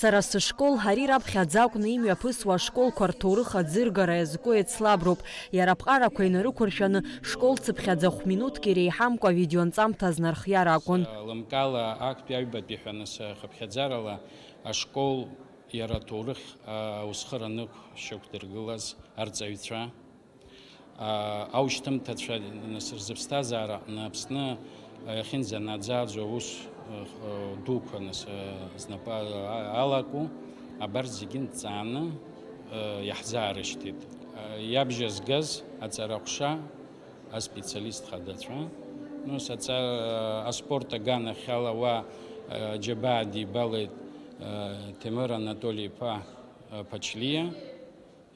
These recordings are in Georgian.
Сара сшкол хари рапхядзакны имя пысва школ квартуры хадзыргара языку эцлабруп. Ярапхара квенару куршаны школ цыпхядзах минут кире хамква видеон цам тазнарх яракун. Э, Ламкала акт пяйбат бихуанаса э, хабхядзарала а школ яратурых э, усхаранык шоктыргылаз арцавитра. Аучтам татшадинасырзыпста зара напсна хинзанадзар жоус дуқанас знапа алаку абарзигин цана яхзарыштит ябжес газ ацарахша а специалист хадача ну саца а спорта гана халава джабади балет темир анатолий па пачлия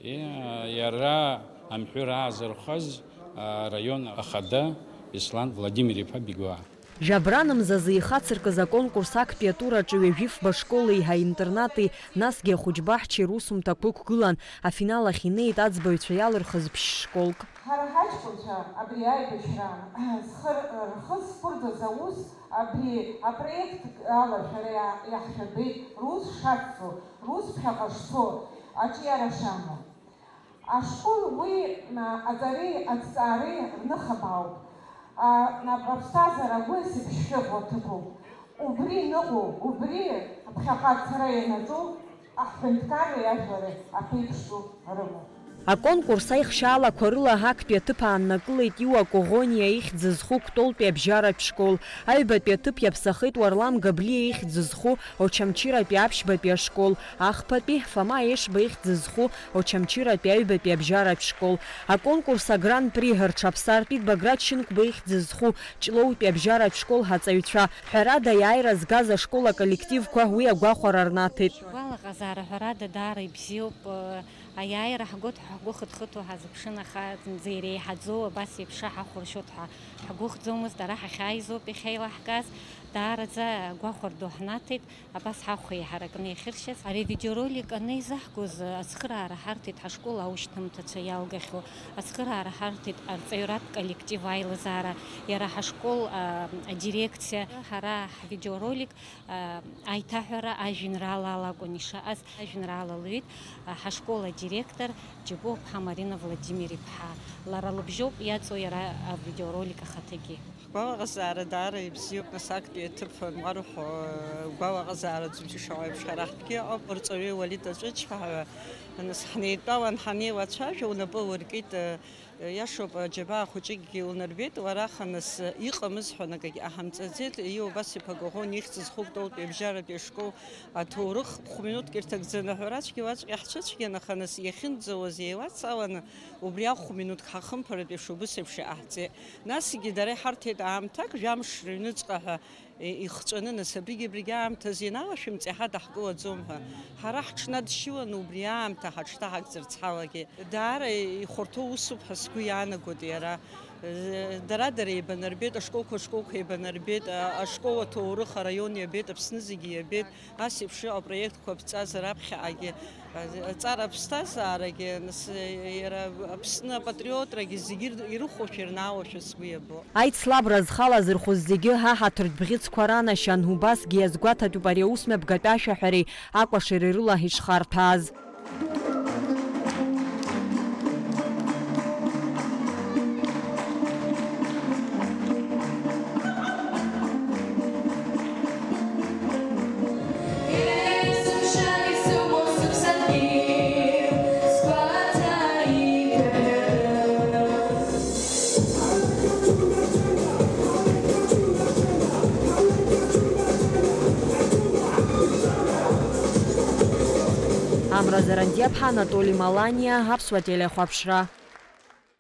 и яра амхюра азархаз район ахада ислан владимир па бигуа жабраным зазыи хацырка за конкурс ак пиатураҷу вевиф ба школаи ҳа интернати насге хуҷбаҳчи русумта кӯкгылан а финала хинеит аӡбаҩцәа иалырхыз пиш школк ҳара ҳаҷбуча абри аибашра рхыз спорта заус абри апроект ала шара яхшаби рус шацу рус пхьаҟашсо аҷиара шама ашкол уи азари азцаари рныхабаук на профсазара высып шёготку. Убри ногу, убри, обхакать рейнату, а фентаре я жаре, а пипшу рыбу. аконкурса ихшала корла хактя тыпанна клыт юа когония их дзызху ктол пебжара пшкол айба петып япсахит варлам габли их дзызху очамчира пябшба пешкол ахпапи фама иш бы их дзызху очамчира пябба пябжара пшкол аконкурса гран при гарчапсар пит баграчинк бы их дзызху члоу пябжара пшкол хацаюча харада яйра сгаза школа коллектив квагуя гвахорарнатит вала газара харада дары бзиоп э, აი აი რა ჰგოთ ჰგოხთ ხთო ჰაზფშნა ხა ძირი ჰაძო ბას იფშა ჰახურშოთ ჰა ჰგოხ ძომოს და რა ხაიზო პიხეილა ჰკას დარაზა გვახორდო ჰნათით აბას ჰახვი ჰარაკნი ხირშეს არი ვიდეოროლიკ ნე ზაჰგოზ აცხრარ ჰარტით ჰაშკოლა უშთმთა ცაიალგახო აცხრარ ჰარტით არწევრად კოლექტივ აილზარა ირა ჰაშკოლ დირექცია ჰარა ვიდეოროლიკ აითაჰარა აჟინრალალა კონიშა აზ აჟინრალალივით ჰაშკოლა адиректор џьабуп Ҳамарина Владимир иԥҳа лара лыбжьоуп иаҵоу иара авидеоролик ахаҭагьы гәалаҟазаара даара ибзиоуп нас актәи аҭырф ануарҳәо гәалаҟазаара ӡбжьы шаҟа еиԥш ҳара ҳтәгьы ауп рҵаҩы Уалид Аҵәыцәҳа ანუ თავან ხანი ვაჩა ჟოლა პოვერკით яшоба ჯება ხუჭი გიულნერვით ვარა ხანს იყმის ხონაგი ახამწეცით იობა სიფაგოღო ნიხცის ხუბტოუ პებჟარა დეშკო ათურხ ხუმინუტ კერტაგზენა ვარაჩი ვაჩი ახჩაჩი გენა ხანს იხინ ძოზიევა წავან უბრია ხუმინუტ ხახმ ფრები შუბი სიფში ახწე ნასი გიდარე ჰართეთ ამთაკ ჟამშრინი წყა იხწვენენ ესე ბიგი ბრიგი ამთაზე ნავაში მწეხა დახკოა ზომა ხარა ხჩნად შივან უბრი ამთა ხაჩ და ხაგზერ ცალაგე და არა იხორთო უსუფას გვიანა გოდი არა дарадыр ебанарбет, ашколку ашколку ебанарбет, ашкола тоуру харайон ебет, апсны зиги ебет, ас ебши о проект копца зарабхи аги. Цар апста зараги, апсны патриотраги зигир иру хочер на ошу сгу ебо. Айт слаб разхала зирху зиги ха хатрд бгиц кварана шан хубас гиязгуата дубари усмеб гадаша хари, аква шерирула хишхартаз. Айт слаб разхала зирху зиги ха хатрд бгиц кварана шан хубас гиязгуата дубари усмеб гадаша хари, аква шерирула хишхартаз. Ҭемура Зарандиаԥҳа, Малания, малания, Аԥсуа хуапшра.